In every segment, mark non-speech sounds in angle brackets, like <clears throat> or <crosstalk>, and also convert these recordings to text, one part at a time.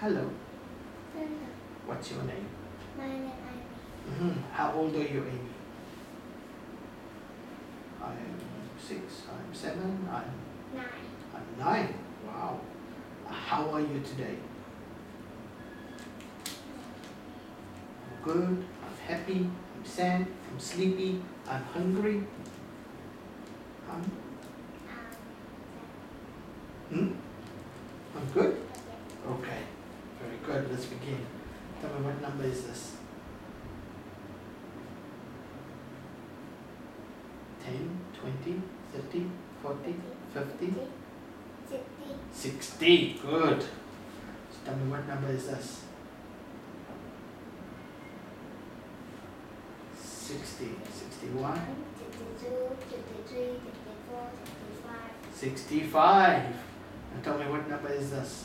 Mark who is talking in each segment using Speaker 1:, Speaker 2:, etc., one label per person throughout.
Speaker 1: Hello.
Speaker 2: Hello.
Speaker 1: What's your name?
Speaker 2: My name is
Speaker 1: hmm How old are you, Amy? I'm six. I'm seven. I'm
Speaker 2: Nine.
Speaker 1: I'm nine. Wow. How are you today? I'm good. I'm happy. I'm sad. I'm sleepy. I'm hungry. I'm,
Speaker 2: Um,
Speaker 1: hmm? I'm good. Let's begin. Tell me what number is this? 10, 20, 30, 40, 50,
Speaker 2: Sixty.
Speaker 1: 60. Good. So tell me what number is this? 60, 61,
Speaker 2: One, sixty-two, sixty-three, sixty-four, sixty-five.
Speaker 1: 65. And tell me what number is this?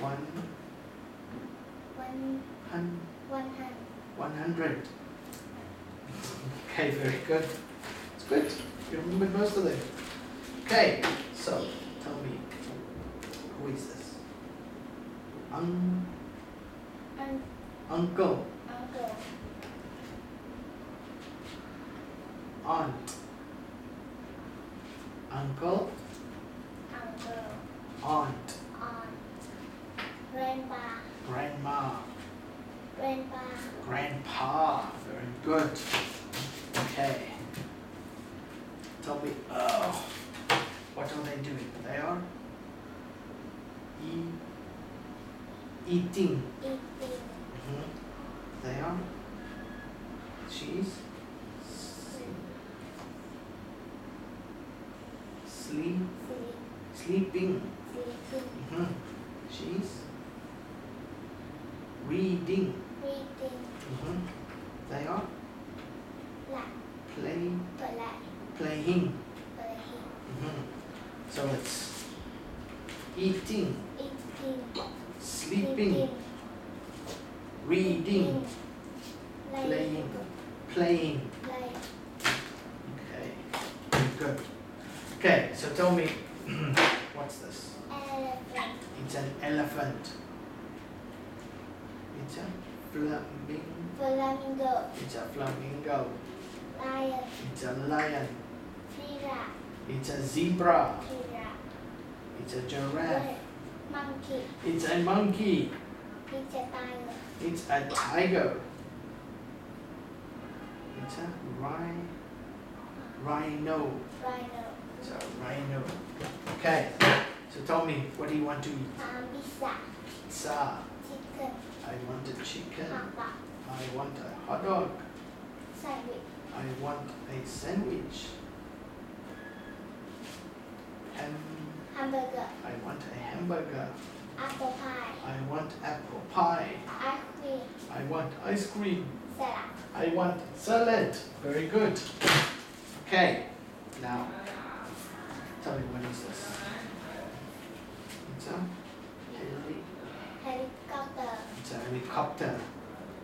Speaker 1: 1,
Speaker 2: One.
Speaker 1: 100.
Speaker 2: One hundred.
Speaker 1: 100. Okay, very good. It's good. You remembered most of them. Okay, so tell me, who is this? Un-
Speaker 2: Un-
Speaker 1: uncle,
Speaker 2: uncle.
Speaker 1: aunt. Uncle,
Speaker 2: Uncle.
Speaker 1: Aunt.
Speaker 2: Grandpa.
Speaker 1: grandma,
Speaker 2: Grandpa.
Speaker 1: Very good. Okay. Tell me, oh, what are they doing? They are e- eating.
Speaker 2: Eating.
Speaker 1: Mhm. They are. She's sleep,
Speaker 2: Sleep.
Speaker 1: sleeping.
Speaker 2: Sleeping.
Speaker 1: Mhm. She's reading.
Speaker 2: Reading.
Speaker 1: Mhm. They are play,
Speaker 2: Play.
Speaker 1: playing.
Speaker 2: Playing.
Speaker 1: Mhm. So it's eating,
Speaker 2: Eating.
Speaker 1: sleeping, reading, playing, playing.
Speaker 2: Play.
Speaker 1: Okay, good. Okay, so tell me, <clears throat> what's this?
Speaker 2: Elephant.
Speaker 1: It's an elephant. It's a flamingo.
Speaker 2: Flamingo.
Speaker 1: It's a flamingo.
Speaker 2: Lion.
Speaker 1: It's a lion.
Speaker 2: Giraffe.
Speaker 1: It's a zebra.
Speaker 2: Giraffe.
Speaker 1: It's a giraffe.
Speaker 2: Monkey.
Speaker 1: It's a monkey.
Speaker 2: It's a tiger.
Speaker 1: It's a tiger. It's a rhino. Rhino.
Speaker 2: Rhino.
Speaker 1: It's a rhino. Okay, so tell me, what do you want to eat?
Speaker 2: Um, pizza.
Speaker 1: Pizza.
Speaker 2: Chicken.
Speaker 1: I want a chicken.
Speaker 2: Hot dog.
Speaker 1: I want a hot dog.
Speaker 2: Sandwich.
Speaker 1: I want a sandwich. Ham.
Speaker 2: Hamburger.
Speaker 1: I want a hamburger.
Speaker 2: Apple pie.
Speaker 1: I want apple pie.
Speaker 2: Ice cream.
Speaker 1: I want ice cream.
Speaker 2: Salad.
Speaker 1: I want salad. Very good. Okay, now tell me what is this? It's a heli-
Speaker 2: Helicopter.
Speaker 1: It's a helicopter.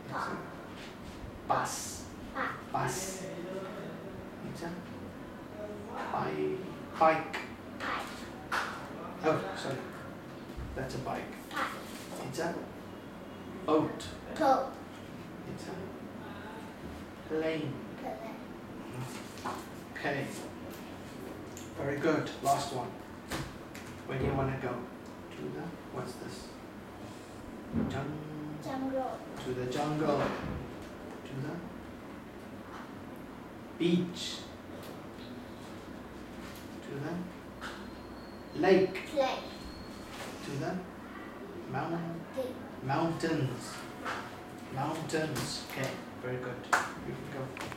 Speaker 1: It's a bus. Bus. It's a bike. Bike. Oh, sorry. That's a bike. It's a boat. It's a plane.
Speaker 2: Plane.
Speaker 1: Okay. Very good. Last one. Where do you want to go? To the what's this? Jung,
Speaker 2: Jungle.
Speaker 1: to the jungle. To the beach. To the lake.
Speaker 2: Play.
Speaker 1: To the mountain. Mountains. Mountains. Okay. Very good. You can go.